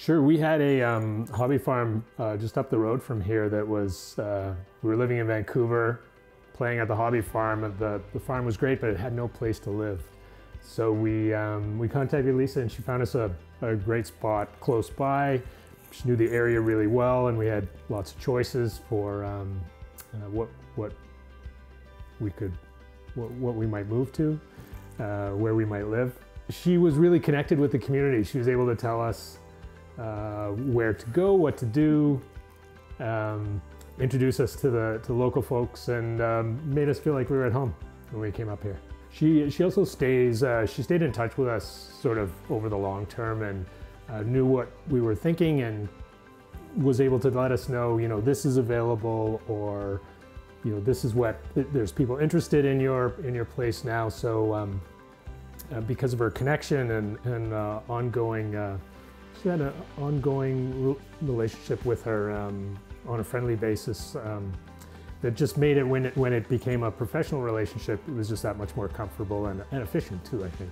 Sure, we had a um, hobby farm uh, just up the road from here that was, uh, we were living in Vancouver, playing at the hobby farm. The, the farm was great, but it had no place to live. So we, um, we contacted Lisa and she found us a, a great spot close by. She knew the area really well and we had lots of choices for um, uh, what, what we could, what, what we might move to, uh, where we might live. She was really connected with the community. She was able to tell us uh, where to go, what to do, um, introduce us to the to local folks, and um, made us feel like we were at home when we came up here. She she also stays. Uh, she stayed in touch with us sort of over the long term and uh, knew what we were thinking and was able to let us know. You know, this is available, or you know, this is what there's people interested in your in your place now. So. Um, uh, because of her connection and, and uh, ongoing uh, she had an ongoing relationship with her um, on a friendly basis um, that just made it when, it when it became a professional relationship, it was just that much more comfortable and, and efficient too, I think.